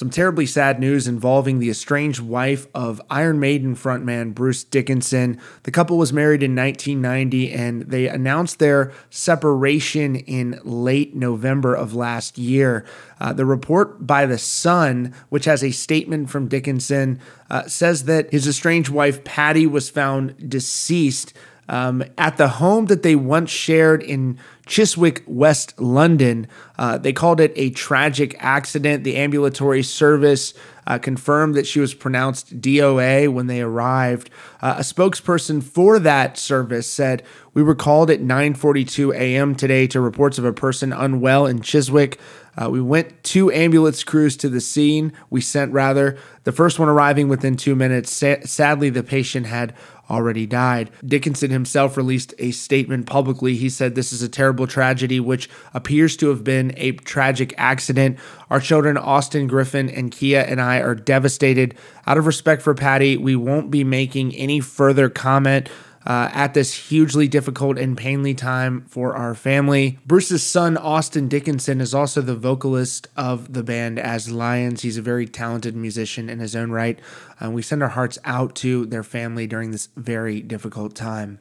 Some terribly sad news involving the estranged wife of Iron Maiden frontman Bruce Dickinson. The couple was married in 1990 and they announced their separation in late November of last year. Uh, the report by The Sun, which has a statement from Dickinson, uh, says that his estranged wife Paddy was found deceased um, at the home that they once shared in Chiswick, West London. Uh, they called it a tragic accident. The ambulatory service uh, confirmed that she was pronounced DOA when they arrived. Uh, a spokesperson for that service said, "We were called at 9:42 a.m. today to reports of a person unwell in Chiswick. Uh, we went two ambulance crews to the scene. We sent rather the first one arriving within two minutes. Sa- sadly, the patient had." Already died. Dickinson himself released a statement publicly. He said, This is a terrible tragedy, which appears to have been a tragic accident. Our children, Austin Griffin and Kia, and I are devastated. Out of respect for Paddy, we won't be making any further comment uh, at this hugely difficult and painly time for our family. Bruce's son, Austin Dickinson, is also the vocalist of the band As Lions. He's a very talented musician in his own right. Uh, we send our hearts out to their family during this very difficult time.